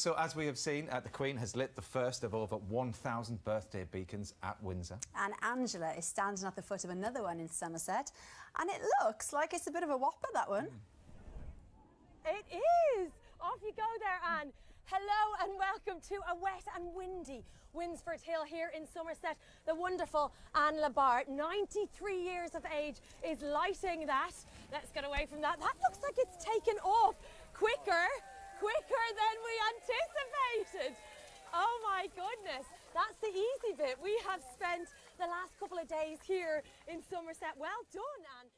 So, as we have seen, uh, the Queen has lit the first of over 1,000 birthday beacons at Windsor. And Angela is standing at the foot of another one in Somerset. And it looks like it's a bit of a whopper, that one. It is! Off you go there, Anne. Hello and welcome to a wet and windy Winsford Hill here in Somerset. The wonderful Anne Labar, 93 years of age, is lighting that. Let's get away from that. That looks like it's taken my goodness, that's the easy bit. We have spent the last couple of days here in Somerset. Well done, Anne.